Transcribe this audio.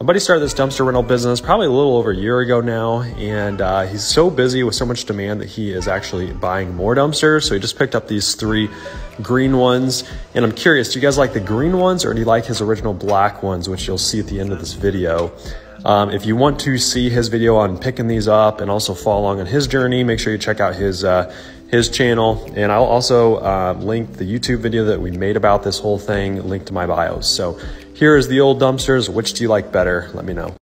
My buddy started this dumpster rental business probably a little over a year ago now, and uh, he's so busy with so much demand that he is actually buying more dumpsters. So he just picked up these three green ones. And I'm curious, do you guys like the green ones or do you like his original black ones, which you'll see at the end of this video? Um, if you want to see his video on picking these up and also follow along on his journey, make sure you check out his uh, his channel. And I'll also uh, link the YouTube video that we made about this whole thing, link to my bios. So here is the old dumpsters. Which do you like better? Let me know.